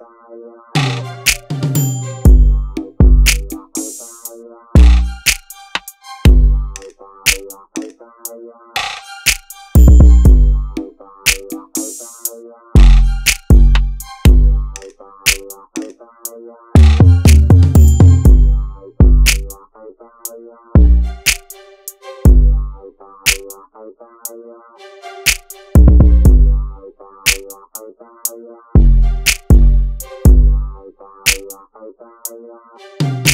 Bye. Bye.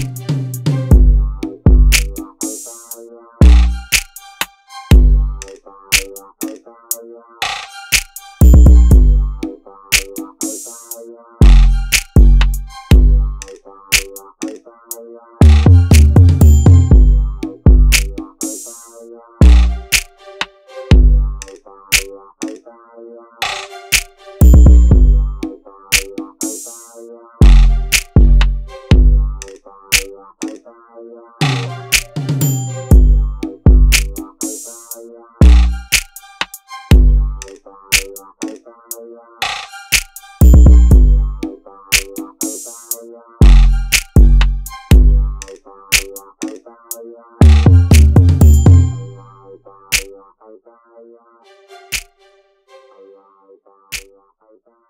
Bye.